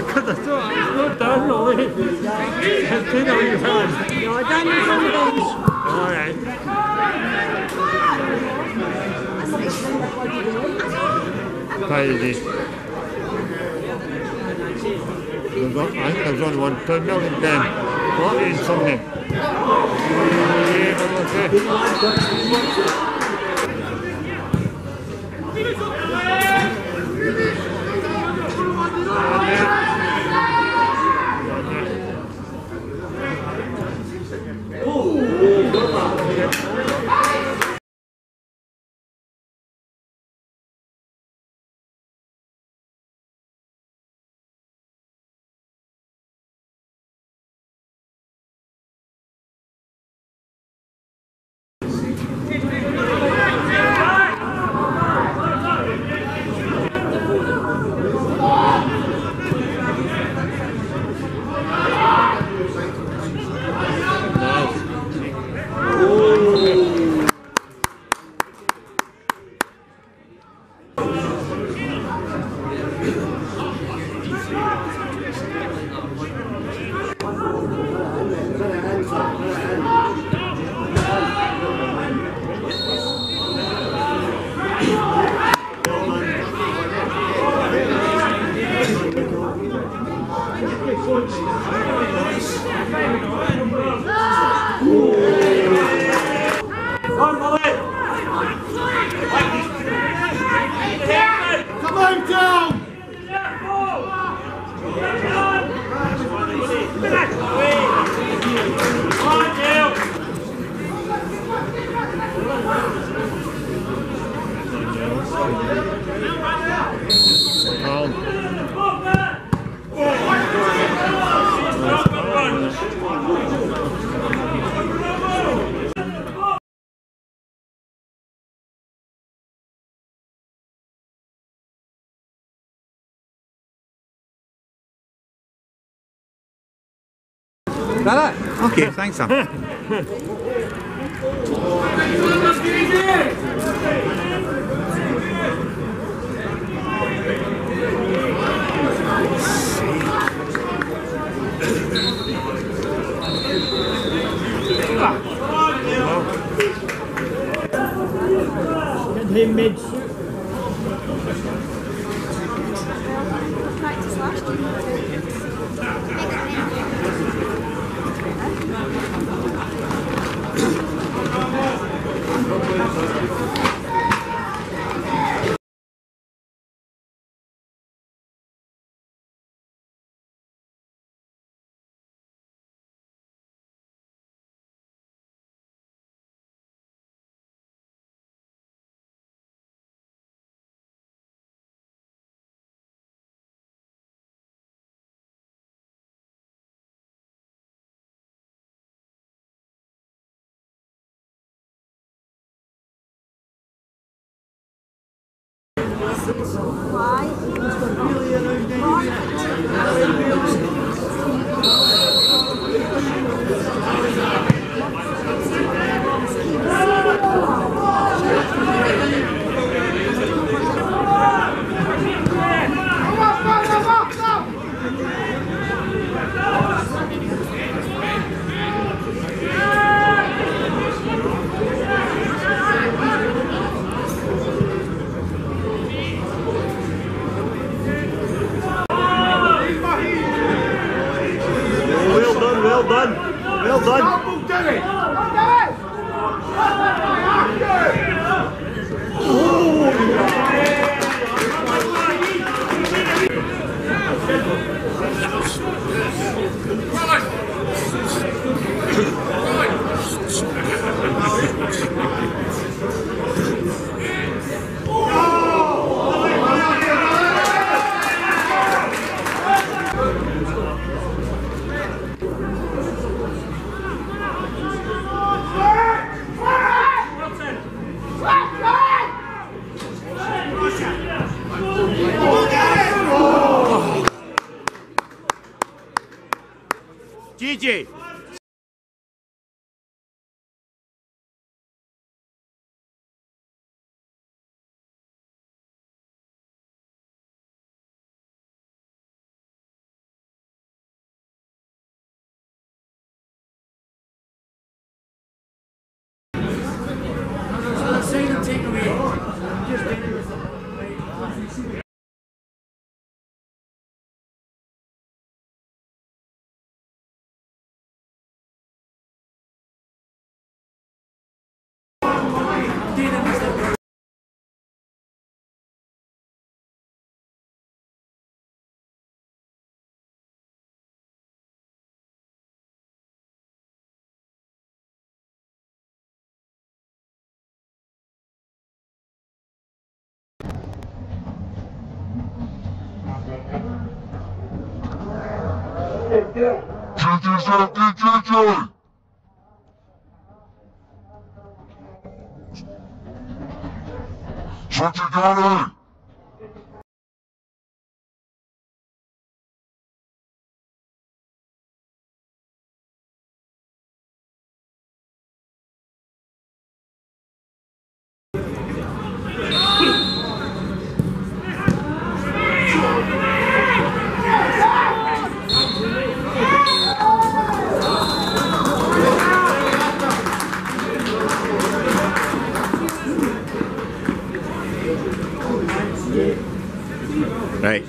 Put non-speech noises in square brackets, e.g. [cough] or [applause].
Because I thought it's not done, Lloyd. It's been on your hand. No, I don't need the. All right. Crazy. There's on- I think there's only one turn million then. What is something? Okay, [laughs] thanks, Sam. Get him mid. Practice last year. Well Oh, 디 제. Çekilsene çek çek çek. Çekilsene. Right.